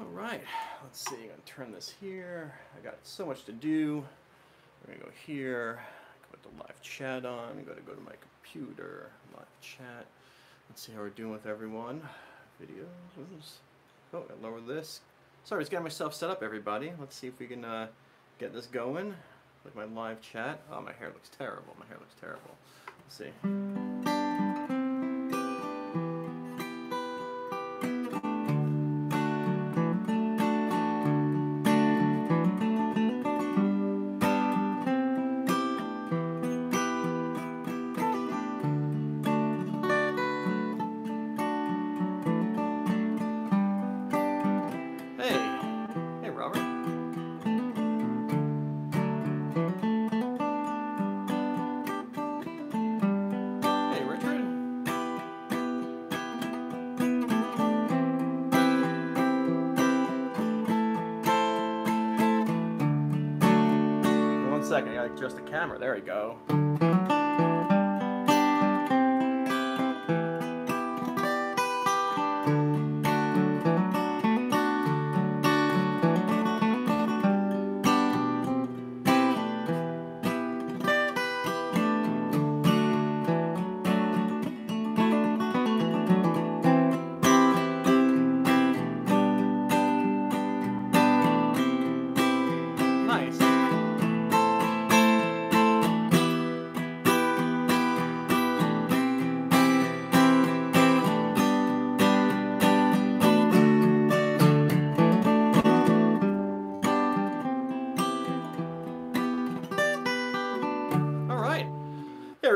All right, let's see. I'm gonna turn this here. I got so much to do. We're gonna go here. put the live chat on. I'm gonna go to my computer. Live chat. Let's see how we're doing with everyone. Videos. Oh, I lower this. Sorry, just getting myself set up, everybody. Let's see if we can uh, get this going. Like my live chat. Oh, my hair looks terrible. My hair looks terrible. Let's see.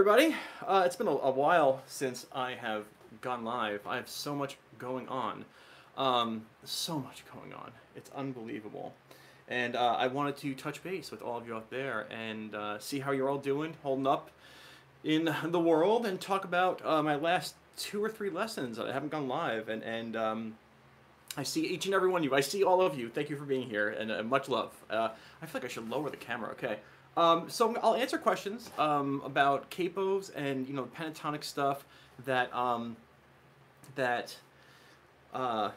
Everybody. Uh, it's been a, a while since I have gone live. I have so much going on. Um, so much going on. It's unbelievable. And uh, I wanted to touch base with all of you out there and uh, see how you're all doing, holding up in the world, and talk about uh, my last two or three lessons. That I haven't gone live, and and um, I see each and every one of you. I see all of you. Thank you for being here, and uh, much love. Uh, I feel like I should lower the camera. Okay. Um, so I'll answer questions um, about capos and you know pentatonic stuff that um, that uh,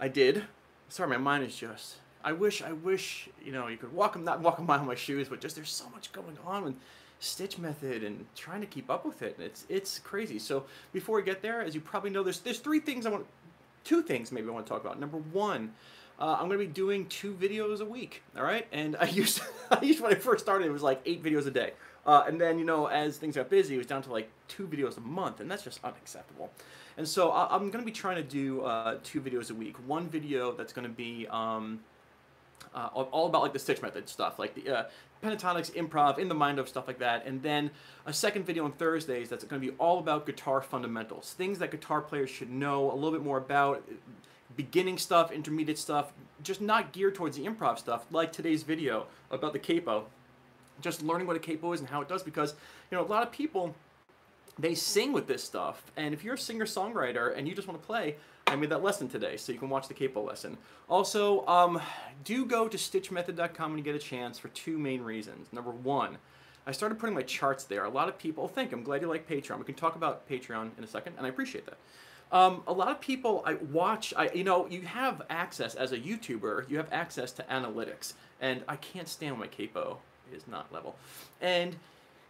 I did. Sorry, my mind is just. I wish, I wish, you know, you could walk them not walk a mile in my shoes, but just there's so much going on with Stitch Method and trying to keep up with it. It's it's crazy. So before we get there, as you probably know, there's there's three things I want, two things maybe I want to talk about. Number one. Uh, I'm going to be doing two videos a week, all right? And I used, I used when I first started, it was like eight videos a day. Uh, and then, you know, as things got busy, it was down to like two videos a month, and that's just unacceptable. And so I, I'm going to be trying to do uh, two videos a week. One video that's going to be um, uh, all all about like the Stitch Method stuff, like the uh, pentatonics, improv, in the mind of stuff like that, and then a second video on Thursdays that's going to be all about guitar fundamentals, things that guitar players should know a little bit more about, beginning stuff, intermediate stuff, just not geared towards the improv stuff, like today's video about the capo, just learning what a capo is and how it does, because you know a lot of people they sing with this stuff. And if you're a singer songwriter and you just want to play, I made that lesson today, so you can watch the capo lesson. Also, um, do go to stitchmethod.com when you get a chance for two main reasons. Number one, I started putting my charts there. A lot of people think, I'm glad you like Patreon. We can talk about Patreon in a second, and I appreciate that. Um, a lot of people I watch, I you know, you have access as a YouTuber, you have access to analytics, and I can't stand when my capo is not level. And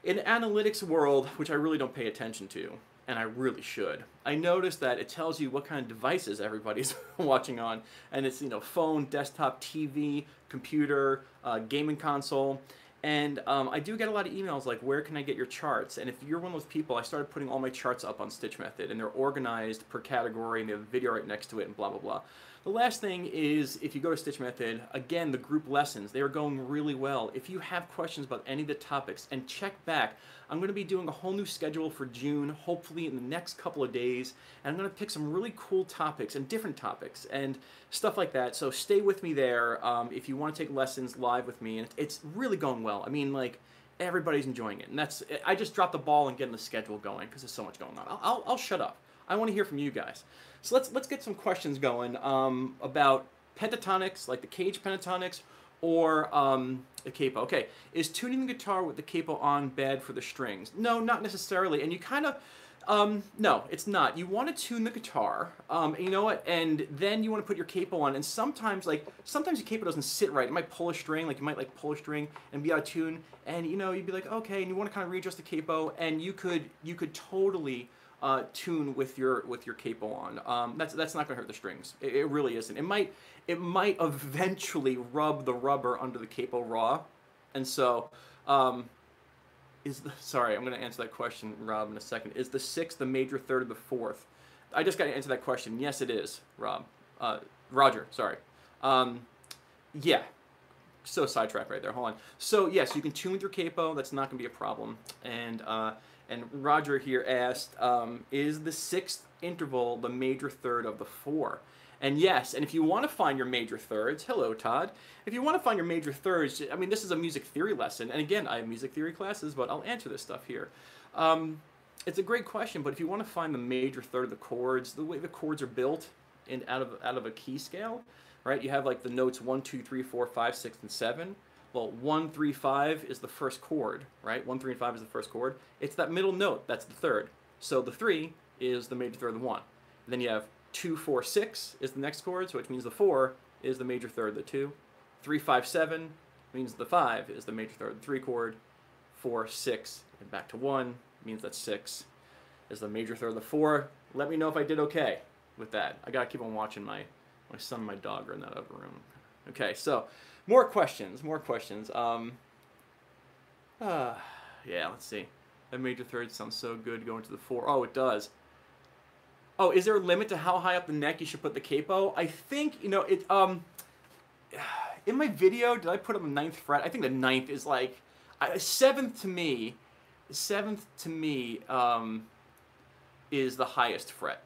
in analytics world, which I really don't pay attention to, and I really should, I noticed that it tells you what kind of devices everybody's watching on, and it's you know phone, desktop, TV, computer, uh, gaming console. And um, I do get a lot of emails like, where can I get your charts? And if you're one of those people, I started putting all my charts up on Stitch Method, and they're organized per category, and they have a video right next to it, and blah, blah, blah. The last thing is, if you go to Stitch Method, again, the group lessons, they are going really well. If you have questions about any of the topics, and check back, I'm going to be doing a whole new schedule for June, hopefully in the next couple of days, and I'm going to pick some really cool topics and different topics and stuff like that. So stay with me there um, if you want to take lessons live with me, and it's really going well. I mean, like, everybody's enjoying it, and that's I just dropped the ball and getting the schedule going because there's so much going on. I'll, I'll, I'll shut up. I want to hear from you guys. So let's let's get some questions going um, about pentatonics, like the cage pentatonics, or um, the capo. Okay, is tuning the guitar with the capo on bad for the strings? No, not necessarily. And you kind of, Um, no, it's not. You want to tune the guitar. Um, you know what? And then you want to put your capo on. And sometimes, like, sometimes your capo doesn't sit right. It might pull a string, like you might like pull a string and be out of tune. And you know, you'd be like, okay, and you want to kind of readjust the capo, and you could you could totally uh, tune with your with your capo on. Um, that's that's not gonna hurt the strings. It, it, really isn't. It might it might eventually rub the rubber under the capo raw, and so. Um, is the sorry, I'm going to answer that question, Rob, in a second. Is the sixth the major third of the fourth? I just got to answer that question. Yes, it is, Rob. Uh, Roger, sorry. Um, yeah. So sidetracked right there. Hold on. So yes, you can tune with your capo. That's not going to be a problem. And uh, and Roger here asked, um, is the sixth interval the major third of the four? And yes, and if you want to find your major thirds, hello, Todd. If you want to find your major thirds, I mean, this is a music theory lesson. And again, I have music theory classes, but I'll answer this stuff here. Um, it's a great question, but if you want to find the major third of the chords, the way the chords are built in out of out of a key scale, right? You have like the notes one, two, three, four, five, six, and seven. Well, one, three, five is the first chord, right? One, three, and five is the first chord. It's that middle note that's the third. So the three is the major third of the one. And then you have two, four, six is the next chord, so which means the four is the major third of the two. Three, five, seven means the five is the major third of the three chord. Four, six, and back to one means that six is the major third of the four. Let me know if I did okay with that. I gotta keep on watching my my son and my dog are in that other room. Okay, so more questions, more questions. Um, uh, yeah, let's see. That major third sounds so good going to the four. Oh, it does. Oh, is there a limit to how high up the neck you should put the capo? I think, you know, it, um, in my video, did I put on the ninth fret? I think the ninth is like, uh, seventh to me, seventh to me, um, is the highest fret.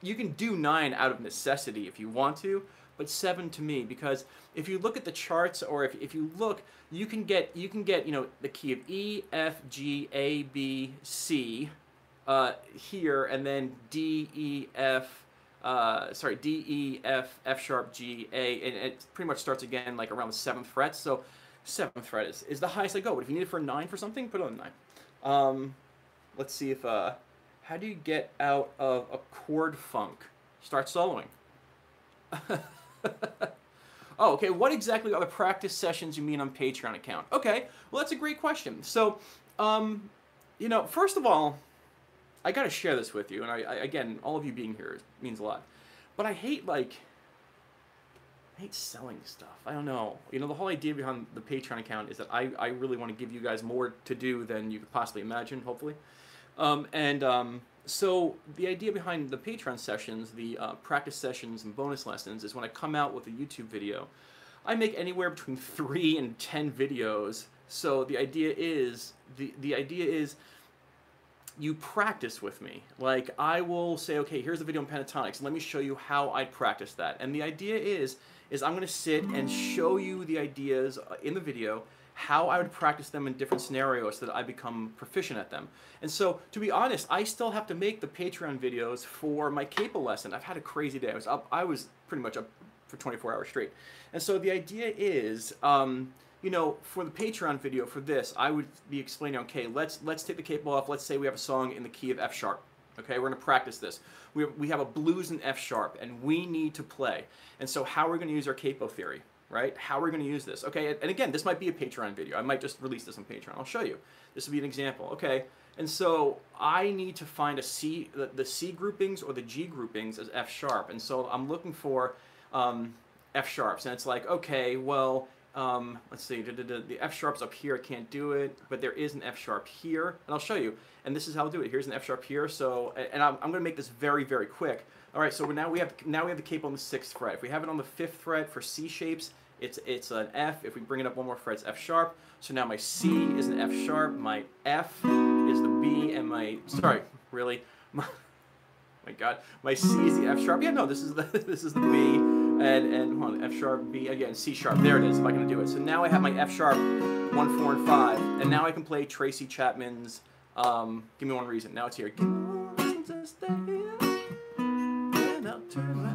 You can do nine out of necessity if you want to, but seven to me, because if you look at the charts or if, if you look, you can get, you can get, you know, the key of E, F, G, A, B, C, uh, here, and then D, E, F, uh, sorry, D, E, F, F sharp, G, A, and it pretty much starts again like around the seventh fret. So seventh fret is, is the highest I go. But if you need it for a nine for something, put it on a nine. Um, let's see if, uh, how do you get out of a chord funk? Start soloing. oh, okay. What exactly are the practice sessions you mean on Patreon account? Okay, well that's a great question. So, um, you know, first of all, I got to share this with you, and I, I, again, all of you being here means a lot. But I hate like, I hate selling stuff. I don't know. You know, the whole idea behind the Patreon account is that I, I really want to give you guys more to do than you could possibly imagine. Hopefully, um, and um, so the idea behind the Patreon sessions, the uh, practice sessions and bonus lessons, is when I come out with a YouTube video, I make anywhere between three and ten videos. So the idea is the the idea is you practice with me. Like I will say, okay, here's a video on pentatonics. Let me show you how I practice that. And the idea is, is I'm going to sit and show you the ideas uh, in the video, how I would practice them in different scenarios so that I become proficient at them. And so, to be honest, I still have to make the Patreon videos for my capo lesson. I've had a crazy day. I was up. I was pretty much up for 24 hours straight. And so the idea is. Um, you know, for the Patreon video for this, I would be explaining, okay, let's let's take the capo off. Let's say we have a song in the key of F sharp. Okay, we're going to practice this. We have, we have a blues in F sharp, and we need to play. And so, how are we going to use our capo theory? Right? How are we going to use this? Okay, and again, this might be a Patreon video. I might just release this on Patreon. I'll show you. This will be an example. Okay, and so I need to find a C, the, C groupings or the G groupings as F sharp. And so I'm looking for um, F sharps, and it's like, okay, well um, let's see, the F sharp's up here, I can't do it, but there is an F sharp here, and I'll show you. And this is how I'll do it. Here's an F sharp here, so, and I'm, I'm gonna make this very, very quick. All right, so now we have now we have the capo on the sixth fret. If we have it on the fifth fret for C shapes, it's it's an F. If we bring it up one more fret, it's F sharp. So now my C is an F sharp, my F is the B, and my sorry, really, my, my God, my C is the F sharp. Yeah, no, this is the this is the B and and on, F sharp, B again, C sharp. There it is. If I can do it. So now I have my F sharp, one, four, and five, and now I can play Tracy Chapman's. Um, give me one reason. Now it's here. Give me one reason to stay and I'll.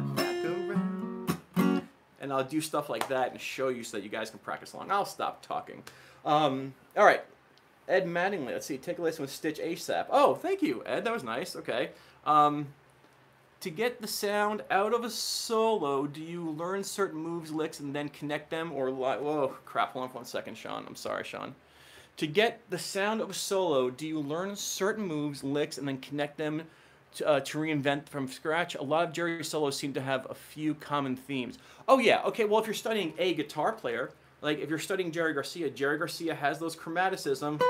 And I'll do stuff like that and show you so that you guys can practice along. I'll stop talking. Um, all right. Ed Mattingly. Let's see. Take a listen with Stitch ASAP. Oh, thank you, Ed. That was nice. Okay. Um, to get the sound out of a solo, do you learn certain moves, licks, and then connect them, or like, whoa, crap! Hold on for one second, Sean. I'm sorry, Sean. To get the sound of a solo, do you learn certain moves, licks, and then connect them to, uh, to reinvent from scratch? A lot of Jerry solos seem to have a few common themes. Oh yeah, okay. Well, if you're studying a guitar player, like if you're studying Jerry Garcia, Jerry Garcia has those chromaticism.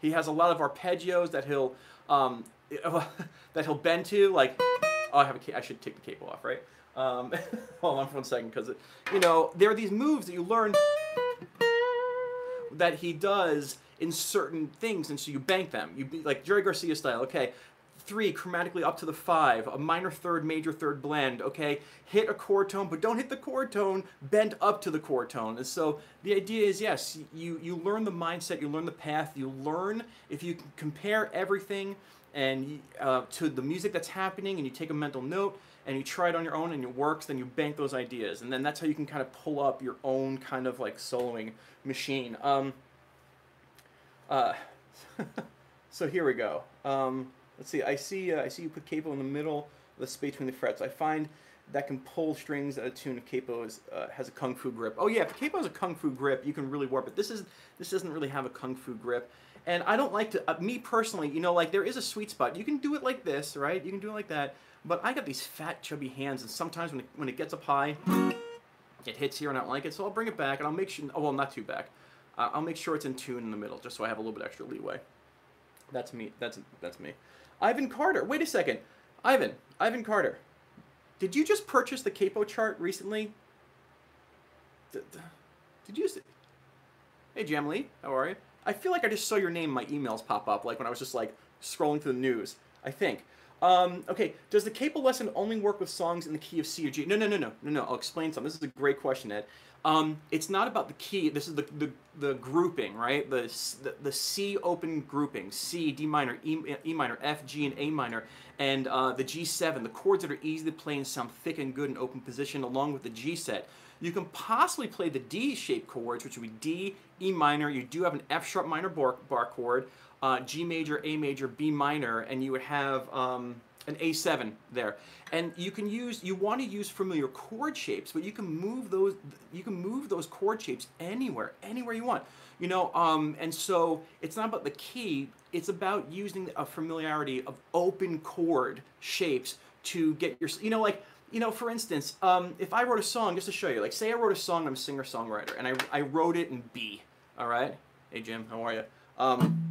He has a lot of arpeggios that he'll um, that he'll bend to. Like, oh, I have a. I should take the cable off, right? Um, hold on for one second, because you know there are these moves that you learn that he does in certain things, and so you bank them. You be like Jerry Garcia style. Okay, three chromatically up to the five, a minor third, major third blend, okay? Hit a chord tone, but don't hit the chord tone, bend up to the chord tone. And so the idea is yes, you, you learn the mindset, you learn the path, you learn if you compare everything and uh, to the music that's happening and you take a mental note and you try it on your own and it works, then you bank those ideas. And then that's how you can kind of pull up your own kind of like soloing machine. Um, uh, so here we go. Um, Let's see. I see. Uh, I see you put capo in the middle of the space between the frets. I find that can pull strings at a tune if capo is, uh, has a kung fu grip. Oh yeah, if capo has a kung fu grip, you can really warp it. This is this doesn't really have a kung fu grip, and I don't like to. Uh, me personally, you know, like there is a sweet spot. You can do it like this, right? You can do it like that. But I got these fat, chubby hands, and sometimes when it, when it gets up high, it hits here, and I don't like it. So I'll bring it back, and I'll make sure. Oh well, not too back. I'll make sure it's in tune in the middle, just so I have a little bit extra leeway. That's me. That's that's me. Ivan Carter. Wait a second. Ivan. Ivan Carter. Did you just purchase the capo chart recently? Did, did you? Hey, Jamlee. How are you? I feel like I just saw your name in my emails pop up, like when I was just like scrolling through the news. I think. Um, okay, does the capo lesson only work with songs in the key of C or G? No, no, no, no, no, no. I'll explain something. This is a great question, Ed. Um, it's not about the key. This is the, the, the grouping, right? The, the, the C open grouping. C, D minor, E, e minor, F, G, and A minor. And uh, the G7, the chords that are easy to play and sound thick and good in open position along with the G set. You can possibly play the D-shaped chords, which would be D, E minor. You do have an F sharp minor bar, bar chord, uh, G major, A major, B minor, and you would have... Um, an A7 there. And you can use, you want to use familiar chord shapes, but you can move those, you can move those chord shapes anywhere, anywhere you want. You know, um, and so it's not about the key, it's about using a familiarity of open chord shapes to get your, you know, like, you know, for instance, um, if I wrote a song, just to show you, like, say I wrote a song, I'm a singer-songwriter, and I, I wrote it in B, all right? Hey, Jim, how are you? Um,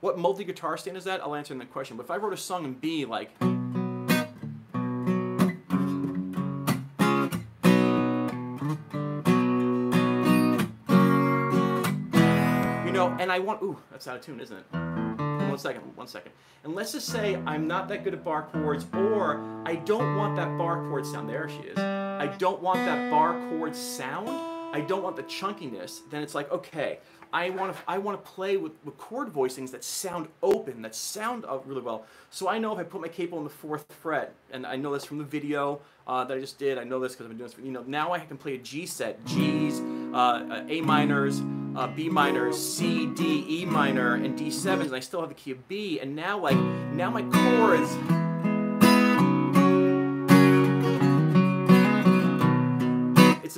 what multi-guitar stand is that? I'll answer in the question. But if I wrote a song in B, like... You know, and I want... Ooh, that's out of tune, isn't it? One second, one second. And let's just say I'm not that good at bar chords, or I don't want that bar chord sound. There she is. I don't want that bar chord sound. I don't want the chunkiness. Then it's like, okay, I want to I want to play with, with chord voicings that sound open, that sound uh, really well. So I know if I put my capo on the fourth fret, and I know this from the video uh, that I just did. I know this because I've been doing this. For, you know, now I can play a G set, G's, uh, uh A minors, uh, B minors, C, D, E minor, and D sevens, and I still have the key of B. And now like now my chords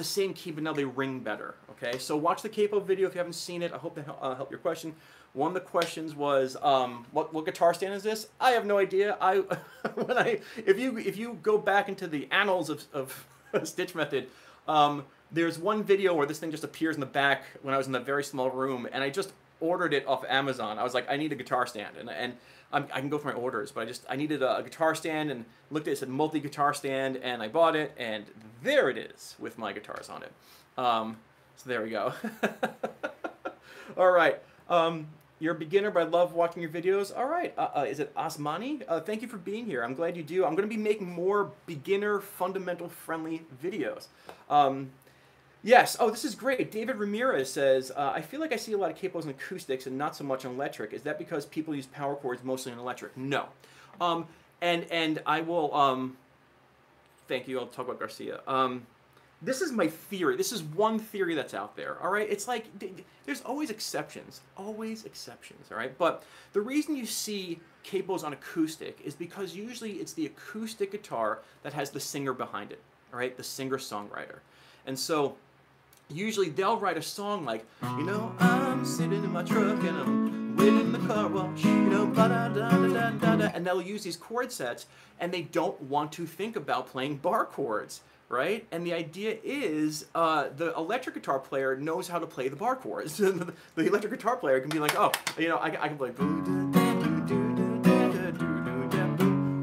the same key, but now they ring better. Okay, so watch the capo video if you haven't seen it. I hope that uh, helped your question. One of the questions was, um, what, what guitar stand is this? I have no idea. I when I if you if you go back into the annals of, of Stitch Method, um, there's one video where this thing just appears in the back when I was in that very small room, and I just ordered it off Amazon. I was like, I need a guitar stand, and and I'm, i can go for my orders, but I just I needed a, a guitar stand and looked at it, it said multi guitar stand, and I bought it, and there it is with my guitars on it. Um, so there we go. All right. Um, you're a beginner, but I love watching your videos. All right. Uh, uh, is it Osmani? Uh, thank you for being here. I'm glad you do. I'm going to be making more beginner, fundamental friendly videos. Um, Yes. Oh, this is great. David Ramirez says, uh, I feel like I see a lot of capos in acoustics and not so much on electric. Is that because people use power chords mostly on electric? No. Um, and and I will. Um, thank you. I'll talk about Garcia. Um, this is my theory. This is one theory that's out there. All right, it's like there's always exceptions, always exceptions. All right, but the reason you see capos on acoustic is because usually it's the acoustic guitar that has the singer behind it. All right, the singer songwriter, and so usually they'll write a song like, you know, I'm sitting in my truck and I'm waiting in the car wash, you know, da da da da da da, and they'll use these chord sets, and they don't want to think about playing bar chords right? And the idea is uh, the electric guitar player knows how to play the bar chords. the electric guitar player can be like, oh, you know, I, I can play.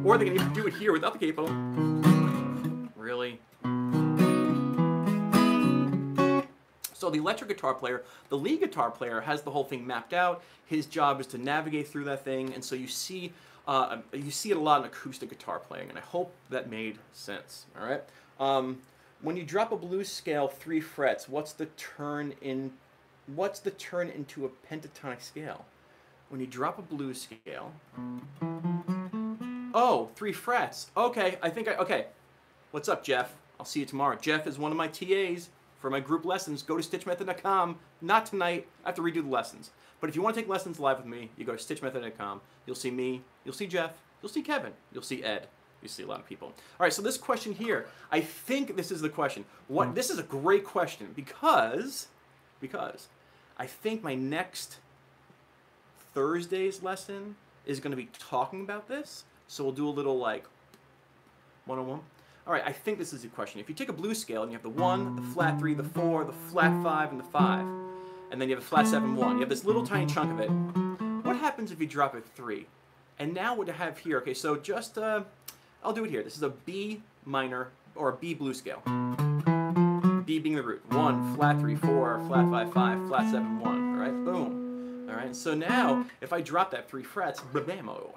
Or they can even do it here without the capo. So the electric guitar player, the lead guitar player has the whole thing mapped out. His job is to navigate through that thing, and so you see uh, you see it a lot in acoustic guitar playing, and I hope that made sense. All right. Um, when you drop a blues scale three frets, what's the turn in? What's the turn into a pentatonic scale? When you drop a blues scale. Oh, three frets. Okay, I think I. Okay. What's up, Jeff? I'll see you tomorrow. Jeff is one of my TAs for my group lessons. Go to stitchmethod.com. Not tonight. I have to redo the lessons. But if you want to take lessons live with me, you go to stitchmethod.com. You'll see me. You'll see Jeff. You'll see Kevin. You'll see Ed. You see a lot of people. All right, so this question here, I think this is the question. What? Hmm. This is a great question because, because, I think my next Thursday's lesson is going to be talking about this. So we'll do a little like one-on-one. All right, I think this is the question. If you take a blues scale and you have the one, the flat three, the four, the flat five, and the five, and then you have a flat seven, one, you have this little tiny chunk of it. What happens if you drop a three? And now what I have here, okay, so just uh, I'll do it here. This is a B minor or a B blues scale. B being the root. One, flat three, four, flat five, five, flat seven, one. All right, boom. All right, so now if I drop that three frets, bamo.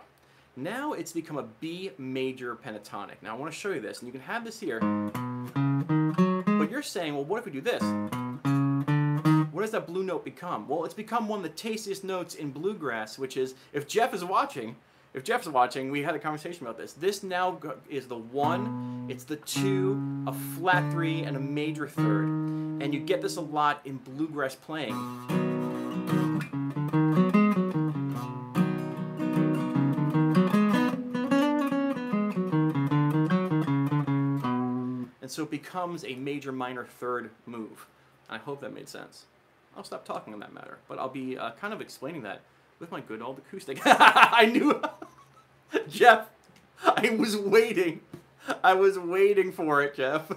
Now it's become a B major pentatonic. Now I want to show you this, and you can have this here. But you're saying, well, what if we do this? What does that blue note become? Well, it's become one of the tastiest notes in bluegrass, which is, if Jeff is watching, if Jeff's watching, we had a conversation about this. This now is the one, it's the two, a flat three, and a major third. And you get this a lot in bluegrass playing. And so it becomes a major minor third move. I hope that made sense. I'll stop talking on that matter, but I'll be uh, kind of explaining that with my good old acoustic. I knew, Jeff, I was waiting. I was waiting for it, Jeff.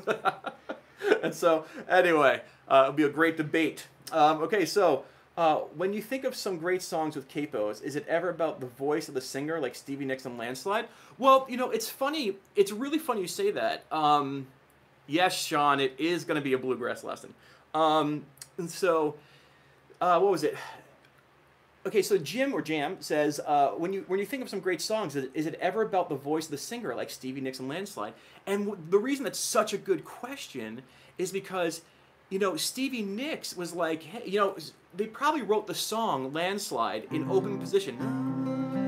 and so, anyway, uh, it'll be a great debate. Um, okay, so uh, when you think of some great songs with capos, is it ever about the voice of the singer, like Stevie Nicks and Landslide? Well, you know, it's funny. It's really funny you say that. Um, yes, Sean, it is going to be a bluegrass lesson. Um, and so, uh, what was it? Okay, so Jim or Jam says, uh, when you when you think of some great songs, is, is, it ever about the voice of the singer, like Stevie Nicks and Landslide? And w- the reason that's such a good question is because, you know, Stevie Nicks was like, hey, you know, they probably wrote the song Landslide in open position.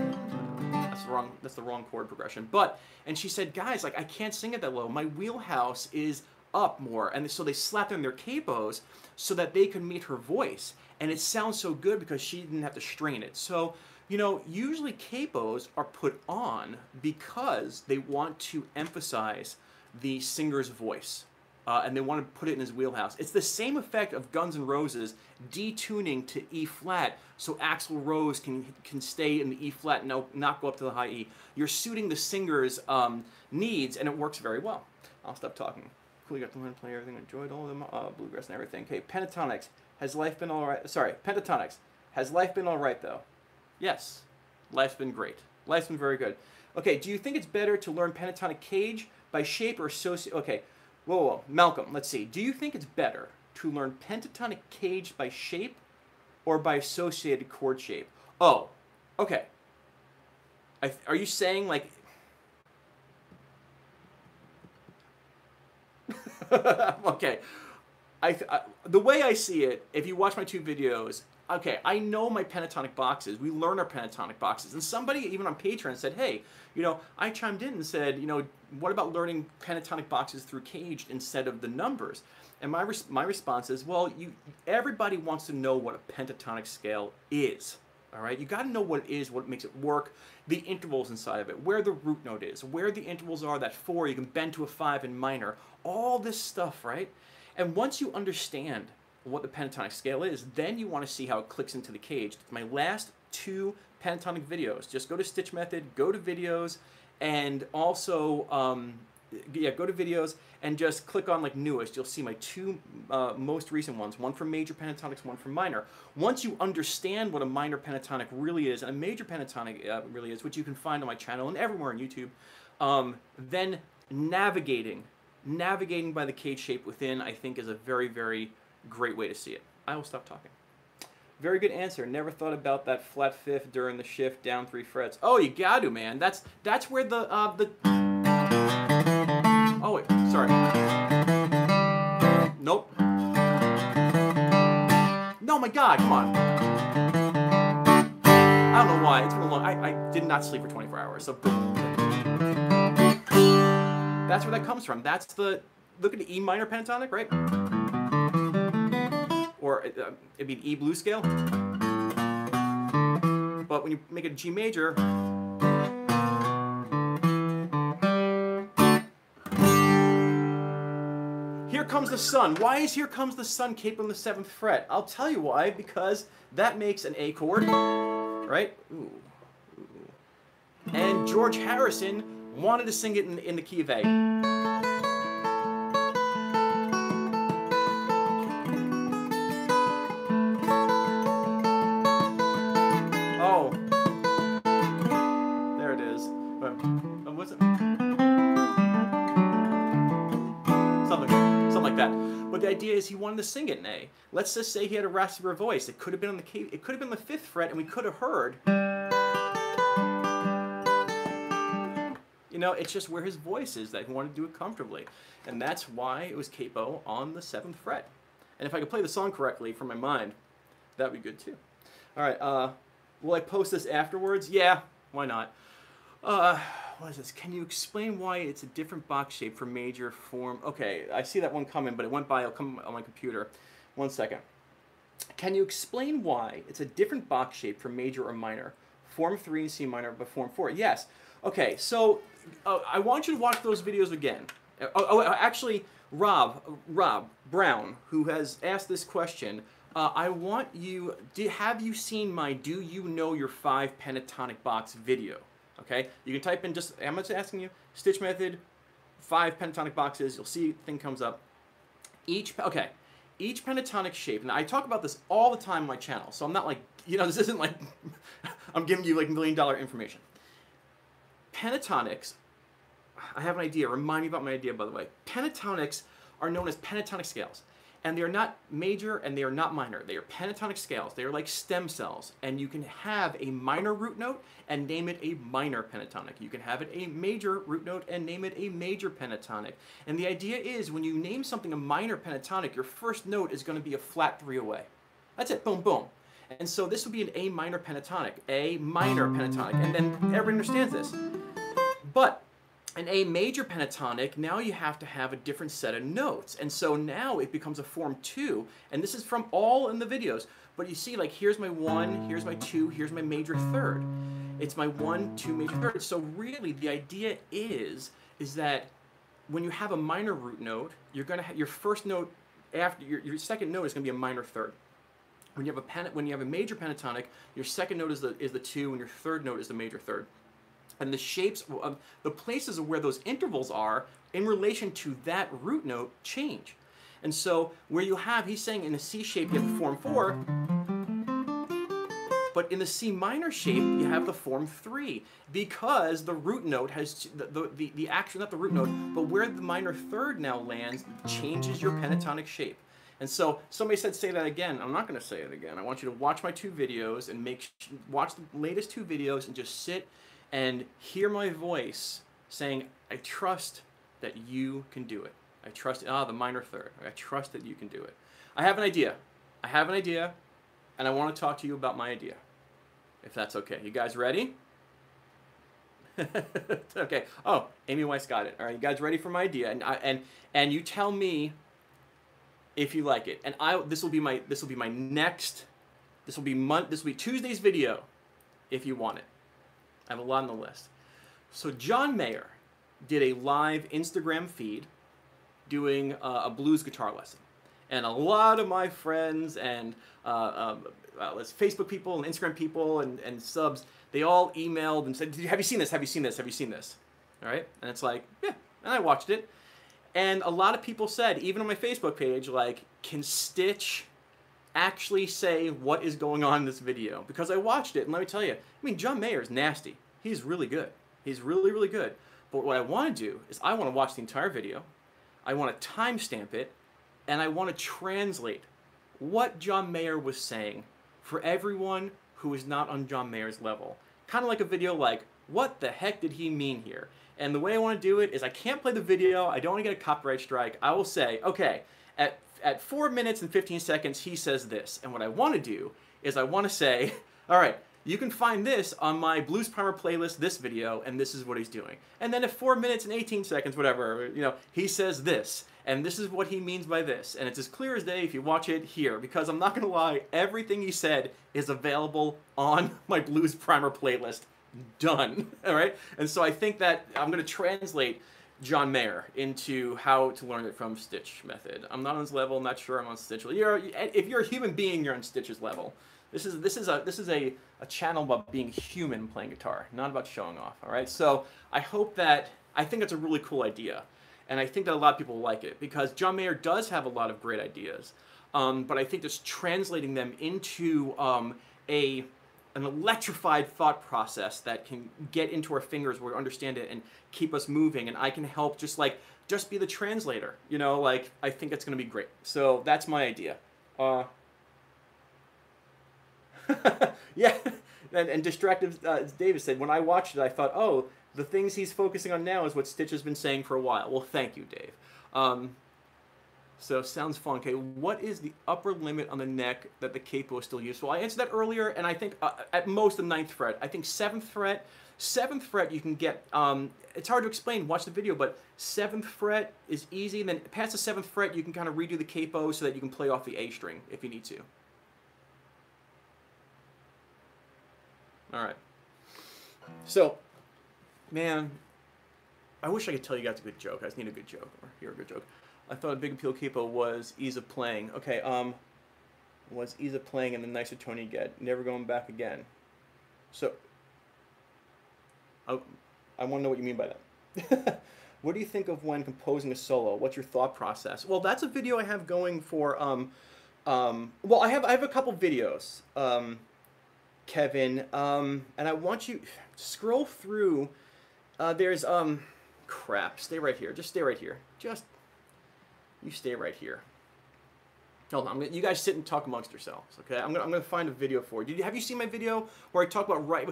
The wrong. That's the wrong chord progression. But and she said, guys, like I can't sing it that low. My wheelhouse is up more, and so they slapped in their capos so that they could meet her voice and it sounds so good because she didn't have to strain it. So, you know, usually capos are put on because they want to emphasize the singer's voice. Uh, and they want to put it in his wheelhouse. It's the same effect of Guns N' Roses detuning to E flat so Axl Rose can can stay in the E flat and not go up to the high E. You're suiting the singer's um, needs, and it works very well. I'll stop talking. Cool, you got the one play everything. Enjoyed all of them, uh, bluegrass and everything. Okay, pentatonics. Has life been all right? Sorry, pentatonics. Has life been all right though? Yes, life's been great. Life's been very good. Okay, do you think it's better to learn pentatonic cage by shape or associate? Okay, whoa, whoa, Malcolm, let's see. Do you think it's better to learn pentatonic cage by shape or by associated chord shape? Oh, okay. I, are you saying like okay I, I, the way I see it, if you watch my two videos, okay, I know my pentatonic boxes. We learn our pentatonic boxes. And somebody even on Patreon said, hey, you know, I chimed in and said, you know, what about learning pentatonic boxes through caged instead of the numbers? And my, res- my response is, well, you everybody wants to know what a pentatonic scale is. All right, you got to know what it is, what makes it work, the intervals inside of it, where the root note is, where the intervals are. That four, you can bend to a five in minor, all this stuff, right? And once you understand what the pentatonic scale is, then you want to see how it clicks into the cage. My last two pentatonic videos. Just go to Stitch Method, go to videos, and also um, yeah, go to videos and just click on like newest. You'll see my two uh, most recent ones, one for major pentatonics, one for minor. Once you understand what a minor pentatonic really is and a major pentatonic uh, really is, which you can find on my channel and everywhere on YouTube, um, then navigating, navigating by the cage shape within, I think is a very, very great way to see it. I will stop talking. Very good answer. Never thought about that flat fifth during the shift down three frets. Oh, you got to, man. That's that's where the uh, the Oh, wait, sorry. Nope. No, my God, come on. I don't know why. It's been a long. I, I did not sleep for 24 hours, so. That's where that comes from. That's the look at the E minor pentatonic, right? Or uh, it'd be an E blues scale. But when you make it a G major, Here comes the sun. Why is Here Comes the Sun cape on the seventh fret? I'll tell you why. Because that makes an A chord, right? Ooh. Ooh. And George Harrison wanted to sing it in, in the key of A. sing it in A. Let's just say he had a raspier voice. It could have been on the it could have been the fifth fret, and we could have heard. You know, it's just where his voice is that he wanted to do it comfortably, and that's why it was capo on the seventh fret. And if I could play the song correctly from my mind, that'd be good too. All right, uh, will I post this afterwards? Yeah, why not? Uh, what is this? Can you explain why it's a different box shape for major form? Okay, I see that one coming, but it went by. It'll come on my computer. One second. Can you explain why it's a different box shape for major or minor? Form 3 in C minor, but Form 4. Yes. Okay, so uh, I want you to watch those videos again. Uh, Oh, oh, actually, Rob, Rob Brown, who has asked this question, uh, I want you. Do, have you seen my "Do you know your five pentatonic box" video? Okay, you can type in just. I'm just asking you. Stitch method, five pentatonic boxes. You'll see thing comes up. Each okay, each pentatonic shape. And I talk about this all the time on my channel, so I'm not like you know this isn't like I'm giving you like million dollar information. Pentatonics I have an idea. Remind me about my idea, by the way. Pentatonics are known as pentatonic scales. And they are not major and they are not minor. They are pentatonic scales. They are like stem cells. And you can have a minor root note and name it a minor pentatonic. You can have it a major root note and name it a major pentatonic. And the idea is when you name something a minor pentatonic, your first note is going to be a flat three away. That's it. Boom, boom. And so this would be an A minor pentatonic, A minor um. pentatonic. And then everyone understands this. But an A major pentatonic, now you have to have a different set of notes. And so now it becomes a form two, and this is from all in the videos. But you see, like, here's my one, here's my two, here's my major third. It's my one, two, major third. So really, the idea is, is that when you have a minor root note, you're gonna have your first note after your, your second note is gonna be a minor third. When you have a pen, when you have a major pentatonic, your second note is the is the two, and your third note is the major third and the shapes of the places of where those intervals are in relation to that root note change. And so where you have, he's saying in a C shape you have the form four, but in the C minor shape you have the form three because the root note has the, the, the, the action, not the root note, but where the minor third now lands changes your pentatonic shape. And so somebody said, say that again. I'm not going to say it again. I want you to watch my two videos and make watch the latest two videos and just sit and hear my voice saying, I trust that you can do it. I trust, ah, the minor third. I trust that you can do it. I have an idea. I have an idea. and I want to talk to you about my idea, if that's okay. You guys ready? okay. Oh, Amy Weiss got it. All right, you guys ready for my idea? And I, and and you tell me if you like it. And I this will be my this will be my next this will be month this will be Tuesday's video if you want it. I have a lot on the list. So John Mayer did a live Instagram feed doing uh, a blues guitar lesson. And a lot of my friends and uh, um, uh, Facebook people and Instagram people and, and subs, they all emailed and said, Have you seen this? Have you seen this? Have you seen this? All right. And it's like, Yeah. And I watched it. And a lot of people said, even on my Facebook page, like, can Stitch actually say what is going on in this video? Because I watched it, and let me tell you, I mean, John Mayer is nasty. He's really good. He's really, really good. But what I want to do is I want to watch the entire video. I want to timestamp it, and I want to translate what John Mayer was saying for everyone who is not on John Mayer's level. Kind of like a video like, what the heck did he mean here? And the way I want to do it is I can't play the video. I don't want to get a copyright strike. I will say, okay, at, at 4 minutes and 15 seconds, he says this. And what I want to do is I want to say, all right, you can find this on my Blues Primer playlist, this video, and this is what he's doing. And then at 4 minutes and 18 seconds, whatever, you know, he says this, and this is what he means by this. And it's as clear as day if you watch it here, because I'm not going to lie, everything he said is available on my Blues Primer playlist. Done. All right? And so I think that I'm going to translate John Mayer into how to learn it from Stitch method. I'm not on his level, I'm not sure I'm on Stitch. You're, if you're a human being, you're on Stitch's level. This is this is a this is a, a channel about being human playing guitar, not about showing off. All right. So I hope that I think it's a really cool idea, and I think that a lot of people like it because John Mayer does have a lot of great ideas, um, but I think just translating them into um, a an electrified thought process that can get into our fingers where we understand it and keep us moving and i can help just like just be the translator you know like i think it's going to be great so that's my idea uh, yeah, and, and distractive uh, Davis said when I watched it, I thought, oh, the things he's focusing on now is what Stitch has been saying for a while. Well, thank you, Dave. Um, so sounds fun. Okay, what is the upper limit on the neck that the capo is still useful? I answered that earlier, and I think uh, at most the ninth fret. I think seventh fret. Seventh fret you can get. Um, it's hard to explain. Watch the video, but seventh fret is easy. And then past the seventh fret, you can kind of redo the capo so that you can play off the A string if you need to. All right. So, man, I wish I could tell you guys a good joke. I just need a good joke or hear a good joke. I thought a big appeal capo was ease of playing. Okay, um, was ease of playing and the nicer tone you get. Never going back again. So, I, I want to know what you mean by that. what do you think of when composing a solo? What's your thought process? Well, that's a video I have going for. Um, um, well, I have I have a couple videos. Um, Kevin. Um, and I want you scroll through. Uh, there's um, crap. Stay right here. Just stay right here. Just you stay right here. Hold on. Gonna, you guys sit and talk amongst yourselves. Okay. I'm gonna I'm gonna find a video for you. Did you have you seen my video where I talk about right?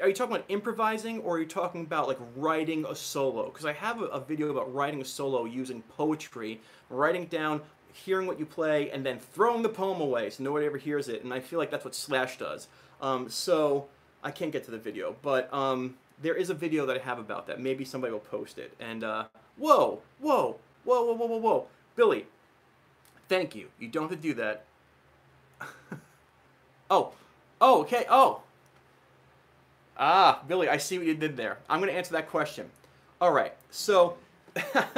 Are you talking about improvising or are you talking about like writing a solo? Because I have a, a video about writing a solo using poetry, writing down hearing what you play and then throwing the poem away so nobody ever hears it. And I feel like that's what Slash does. Um, so I can't get to the video, but um, there is a video that I have about that. Maybe somebody will post it. And uh, whoa, whoa, whoa, whoa, whoa, whoa, whoa, Billy, thank you. You don't have to do that. oh, oh, okay, oh. Ah, Billy, I see what you did there. I'm going to answer that question. All right, so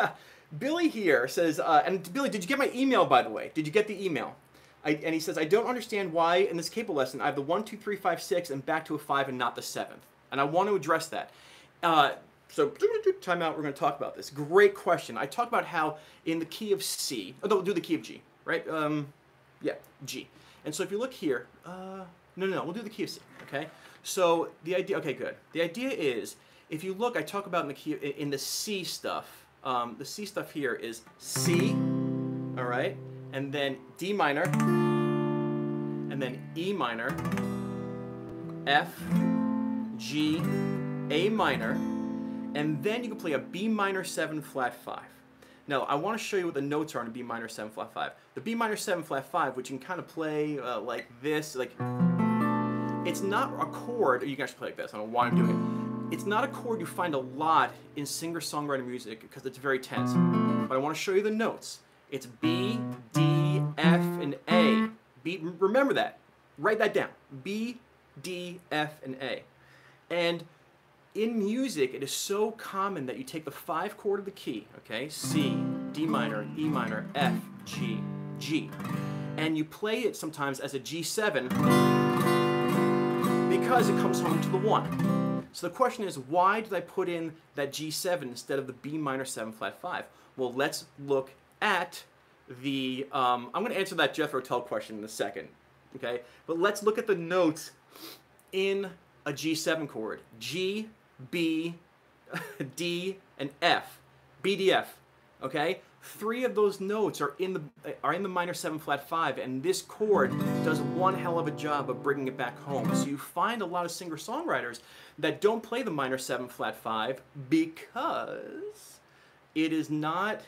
Billy here says, uh, and Billy, did you get my email, by the way? Did you get the email? I, and he says, I don't understand why in this capo lesson I have the 1, 2, 3, 5, 6 and back to a 5 and not the 7th. And I want to address that. Uh, so, time out, we're going to talk about this. Great question. I talk about how in the key of C, oh, no, do the key of G, right? Um, yeah, G. And so if you look here, uh, no, no, no, we'll do the key of C, okay? So the idea, okay, good. The idea is, if you look, I talk about in the key, in the C stuff, um, the C stuff here is C, all right? and then D minor, and then E minor, F, G, A minor, and then you can play a B minor 7 flat 5. Now, I want to show you what the notes are on a B minor 7 flat 5. The B minor 7 flat 5, which you can kind of play uh, like this, like it's not a chord, you can actually play like this, I don't know why I'm doing it. It's not a chord you find a lot in singer-songwriter music because it's very tense. But I want to show you the notes. It's B, D, F, and A. B, remember that. Write that down. B, D, F, and A. And in music, it is so common that you take the five chord of the key, okay? C, D minor, E minor, F, G, G. And you play it sometimes as a G7 because it comes home to the one. So the question is, why did I put in that G7 instead of the B minor 7 flat 5? Well, let's look at the, um, I'm going to answer that Jethro Tull question in a second, okay? But let's look at the notes in a G7 chord. G, B, D, and F. B, D, F. Okay? Three of those notes are in the are in the minor seven flat five, and this chord does one hell of a job of bringing it back home. So you find a lot of singer songwriters that don't play the minor seven flat five because it is not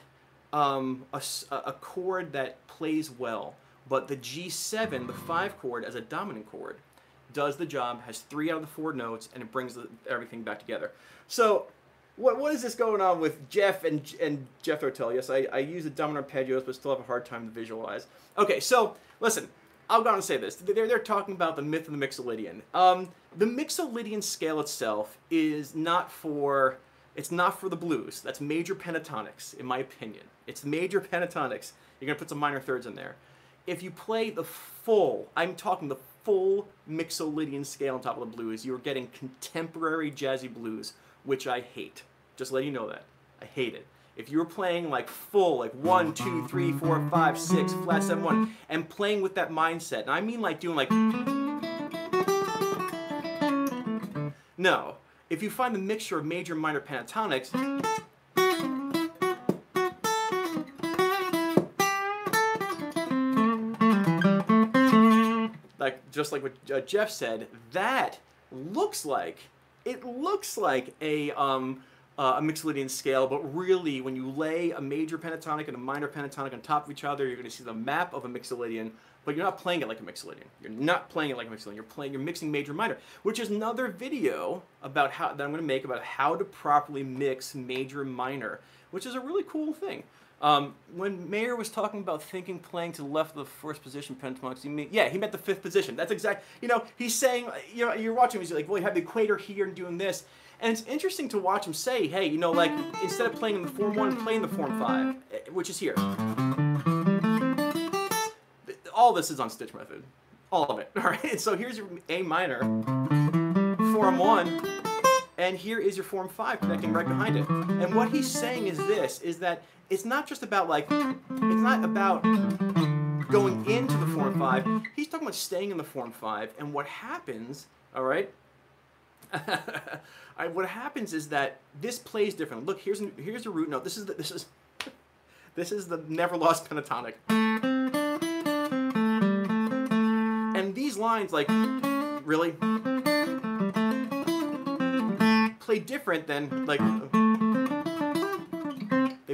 um, a, a chord that plays well. But the G7, the five chord, as a dominant chord, does the job, has three out of the four notes, and it brings the, everything back together. So, what, what is this going on with Jeff and and Jethro Tull? Yes, I, I use the dominant arpeggios, but still have a hard time to visualize. Okay, so listen, I'll go on and say this. They're, they're talking about the myth of the Mixolydian. Um, the Mixolydian scale itself is not for it's not for the blues. That's major pentatonics, in my opinion. It's major pentatonics. You're gonna put some minor thirds in there. If you play the full, I'm talking the full Mixolydian scale on top of the blues, you're getting contemporary jazzy blues, which I hate. Just let you know that. I hate it. If you're playing like full, like one, two, three, four, five, six, flat seven, one, and playing with that mindset, and I mean like doing like. No. If you find the mixture of major and minor pentatonics, just like what uh, Jeff said, that looks like it looks like a um, uh, a Mixolydian scale, but really, when you lay a major pentatonic and a minor pentatonic on top of each other, you're going to see the map of a Mixolydian. But you're not playing it like a Mixolydian. You're not playing it like a Mixolydian. You're playing. You're mixing major minor, which is another video about how that I'm going to make about how to properly mix major minor, which is a really cool thing. Um, when Mayer was talking about thinking playing to the left of the first position pentatonics, he mean, yeah, he meant the fifth position. That's exact. You know, he's saying, you know, you're watching, he's like, well, you have the equator here and doing this. And it's interesting to watch him say, hey, you know, like, instead of playing in the form one, play in the form five, eh, which is here. All this is on stitch method. All of it. All right. So here's your A minor, form one, and here is your form five connecting right behind it. And what he's saying is this, is that it's not just about like, it's not about going into the form five. He's talking about staying in the form five. And what happens, all right? I, what happens is that this plays differently. Look, here's here's the root note. This is the, this is this is the never lost pentatonic. And these lines, like, really play different than like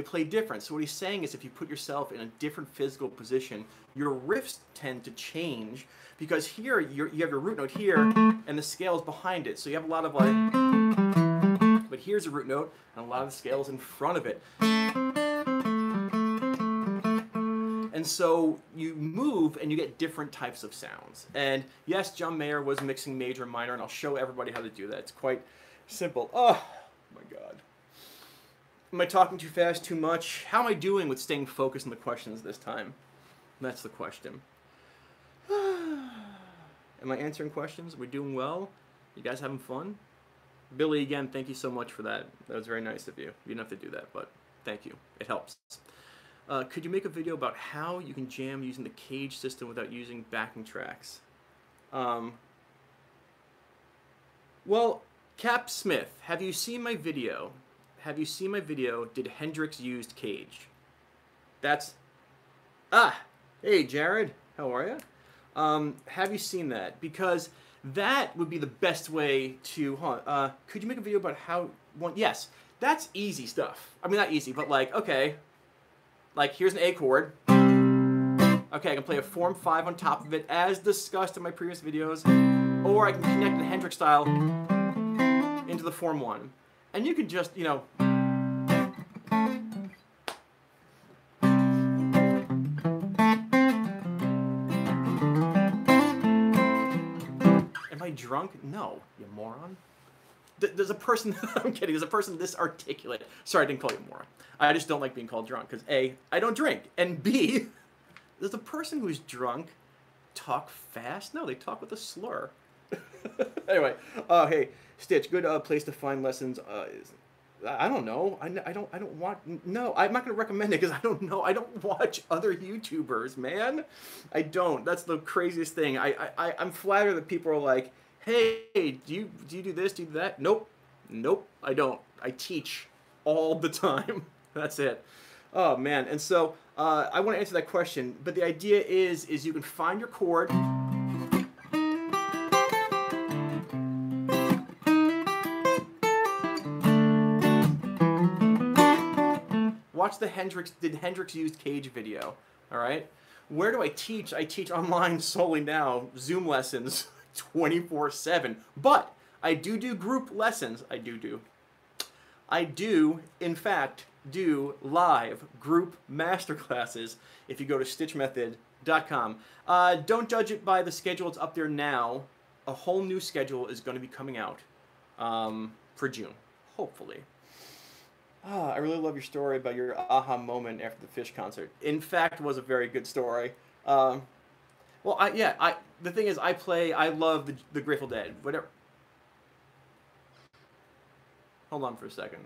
they play different. So what he's saying is if you put yourself in a different physical position, your riffs tend to change because here you have your root note here and the scale is behind it. So you have a lot of like, but here's a root note and a lot of the scales in front of it. And so you move and you get different types of sounds. And yes, John Mayer was mixing major and minor, and I'll show everybody how to do that. It's quite simple. Oh my God. Am I talking too fast, too much? How am I doing with staying focused on the questions this time? That's the question. am I answering questions? Are we doing well? You guys having fun? Billy, again, thank you so much for that. That was very nice of you. You didn't have to do that, but thank you. It helps. Uh, could you make a video about how you can jam using the cage system without using backing tracks? Um, well, Cap Smith, have you seen my video? Have you seen my video? Did Hendrix used Cage? That's ah. Hey Jared, how are you? Um, have you seen that? Because that would be the best way to. Huh, uh, could you make a video about how one? Yes, that's easy stuff. I mean, not easy, but like, okay, Like here's an A chord. Okay, I can play a form five on top of it, as discussed in my previous videos, or I can connect the Hendrix style into the form one, and you can just you know. Am I drunk? No, you moron. There's a person. I'm kidding. There's a person this articulate. Sorry, I didn't call you moron. I just don't like being called drunk because a, I don't drink, and b, does a person who's drunk talk fast? No, they talk with a slur. anyway, uh, hey, Stitch, good uh, place to find lessons. Uh, is, I don't know. I, I don't. I don't want. No, I'm not gonna recommend it because I don't know. I don't watch other YouTubers, man. I don't. That's the craziest thing. I, I I'm flattered that people are like, hey, do you do you do this? Do you do that? Nope, nope. I don't. I teach all the time. That's it. Oh man. And so uh, I want to answer that question, but the idea is is you can find your chord. Watch the Hendrix did Hendrix used cage video. All right. Where do I teach? I teach online solely now, Zoom lessons, 24/7. But I do do group lessons. I do do. I do, in fact, do live group masterclasses if you go to stitchmethod.com. Uh, don't judge it by the schedule, it's up there now. A whole new schedule is going to be coming out um, for June, hopefully. Ah, I really love your story about your aha moment after the Phish concert. In fact, was a very good story. Um, well, I yeah, I the thing is, I play. I love the the Grateful Dead. Whatever. Hold on for a second.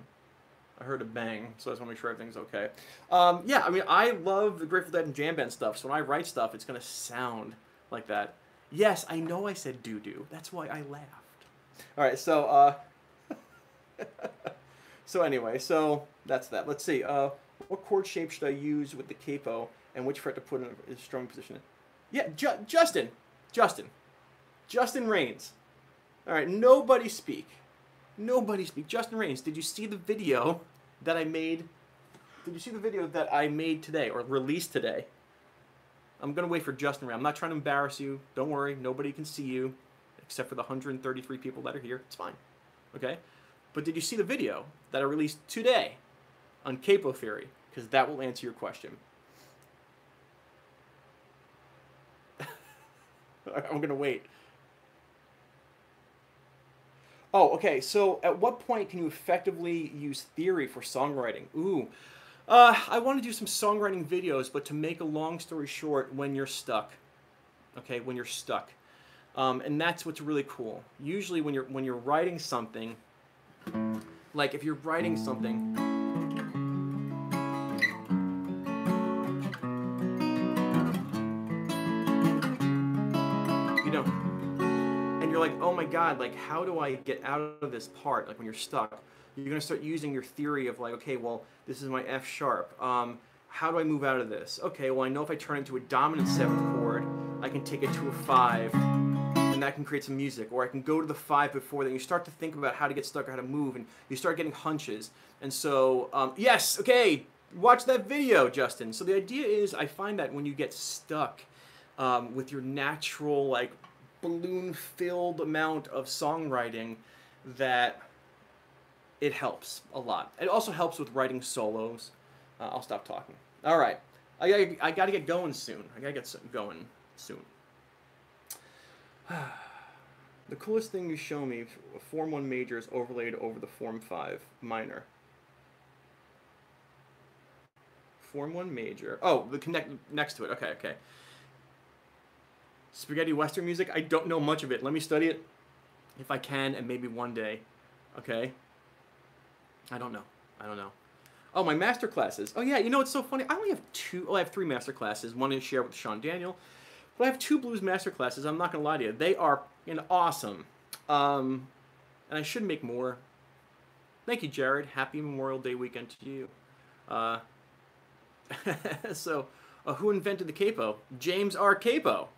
I heard a bang, so I just want to make sure everything's okay. Um, yeah, I mean, I love the Grateful Dead and jam band stuff. So when I write stuff, it's gonna sound like that. Yes, I know I said doo doo. That's why I laughed. All right, so uh, so anyway, so that's that. Let's see. Uh, what chord shape should I use with the capo, and which fret to put in a strum position? Yeah, Ju- Justin, Justin, Justin Rains. All right, nobody speak. Nobody speak. Justin Rains, did you see the video that I made? Did you see the video that I made today or released today? I'm gonna wait for Justin. Rains. I'm not trying to embarrass you. Don't worry. Nobody can see you, except for the 133 people that are here. It's fine. Okay. But did you see the video that I released today on capo theory? Because that will answer your question. I'm gonna wait. Oh, okay. So, at what point can you effectively use theory for songwriting? Ooh, uh, I want to do some songwriting videos, but to make a long story short, when you're stuck, okay, when you're stuck, um, and that's what's really cool. Usually, when you're when you're writing something, like if you're writing something. You know, and you're like, oh my god, like how do I get out of this part? Like when you're stuck, you're gonna start using your theory of like, okay, well, this is my F sharp. Um, how do I move out of this? Okay, well, I know if I turn it into a dominant seventh chord, I can take it to a five, and that can create some music. Or I can go to the five before that. You start to think about how to get stuck or how to move, and you start getting hunches. And so, um, yes, okay, watch that video, Justin. So the idea is, I find that when you get stuck um, with your natural, like, balloon-filled amount of songwriting, that it helps a lot. It also helps with writing solos. Uh, I'll stop talking. All right, I gotta, I gotta get going soon. I gotta get going soon. the coolest thing you show me, Form 1 major is overlaid over the Form 5 minor. Form 1 major. Oh, the connect next to it. Okay, okay. Spaghetti Western music, I don't know much of it. Let me study it if I can, and maybe one day. Okay? I don't know. I don't know. Oh, my master classes. Oh yeah, you know what's so funny? I only have two. Oh, I have three master classes. One to share with Sean Daniel, but I have two blues master classes. I'm not gonna lie to you. They are know, awesome, um, and I should make more. Thank you, Jared. Happy Memorial Day weekend to you. Uh, so, uh, who invented the capo? James R. Capo.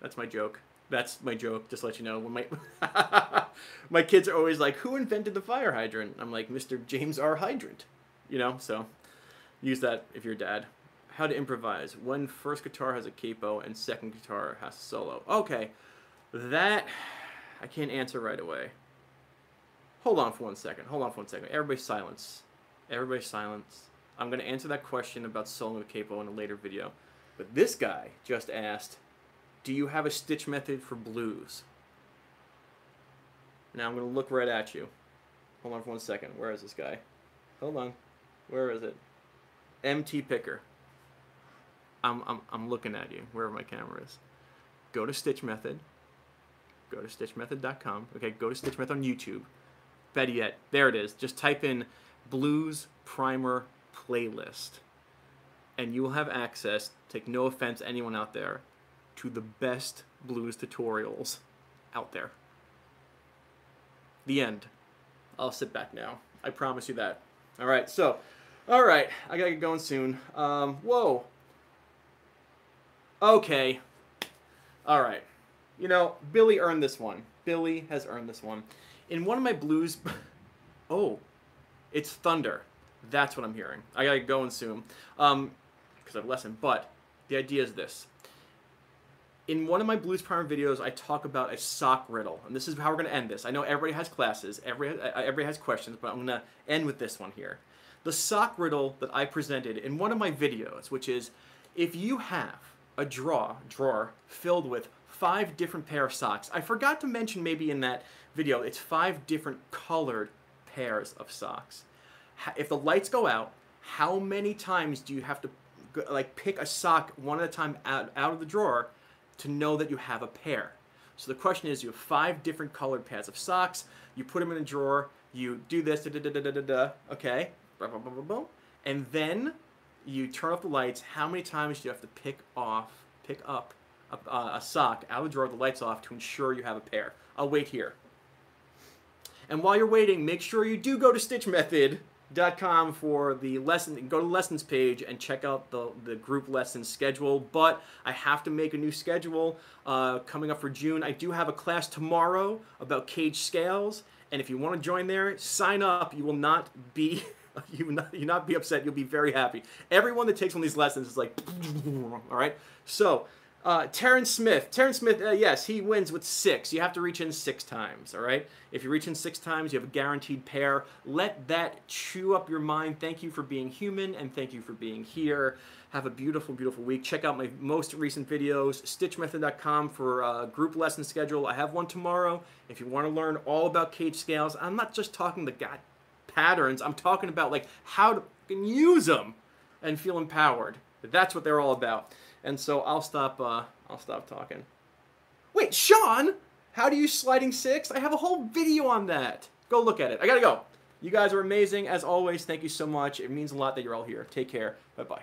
That's my joke. That's my joke. Just to let you know, when my my kids are always like, "Who invented the fire hydrant?" I'm like, "Mr. James R. Hydrant," you know. So use that if you're dad. How to improvise when first guitar has a capo and second guitar has a solo. Okay, that I can't answer right away. Hold on for one second. Hold on for one second. Everybody silence. Everybody silence. I'm going to answer that question about soloing with capo in a later video. But this guy just asked, do you have a stitch method for blues? Now I'm going to look right at you. Hold on for one second. Where is this guy? Hold on. Where is it? MT Picker. I'm, I'm, I'm looking at you, wherever my camera is. Go to Stitch Method. Go to stitchmethod.com. Okay, go to Stitch Method on YouTube. Better yet, there it is. Just type in Blues Primer Playlist. And you will have access, take no offense anyone out there, to the best blues tutorials out there. The end. I'll sit back now. I promise you that. All right, so, all right, I gotta get going soon. Um, whoa. Okay. All right. You know, Billy earned this one. Billy has earned this one. In one of my blues, oh, it's thunder. That's what I'm hearing. I gotta go going soon, um, because I have a lesson. But the idea is this. In one of my Blues Primer videos, I talk about a sock riddle, and this is how we're gonna end this. I know everybody has classes, everybody, uh, everybody has questions, but I'm gonna end with this one here. The sock riddle that I presented in one of my videos, which is, if you have a drawer, drawer filled with five different pair of socks. I forgot to mention maybe in that video, it's five different colored pairs of socks. If the lights go out, how many times do you have to like pick a sock one at a time out, out of the drawer to know that you have a pair? So the question is, you have five different colored pairs of socks. You put them in a drawer. You do this, da da da da da da. Okay, and then you turn off the lights. How many times do you have to pick off, pick up a, uh, a sock out of the drawer the lights off to ensure you have a pair? I'll wait here. And while you're waiting, make sure you do go to stitchmethod.com for the lesson. Go to the lessons page and check out the, the group lesson schedule. But I have to make a new schedule uh, coming up for June. I do have a class tomorrow about cage scales. And if you want to join there, sign up. You will not be you not, you not be upset. You'll be very happy. Everyone that takes one of these lessons is like, all right. So uh, Terrence Smith. Terrence Smith, uh, yes, he wins with six. You have to reach in six times, all right? If you reach in six times, you have a guaranteed pair. Let that chew up your mind. Thank you for being human, and thank you for being here. Have a beautiful, beautiful week. Check out my most recent videos, stitchmethod.com for a group lesson schedule. I have one tomorrow. If you want to learn all about cage scales, I'm not just talking the god patterns. I'm talking about like how to use them and feel empowered. That's what they're all about. And so I'll stop. Uh, I'll stop talking. Wait, Sean, how do you sliding six? I have a whole video on that. Go look at it. I gotta go. You guys are amazing as always. Thank you so much. It means a lot that you're all here. Take care. Bye bye.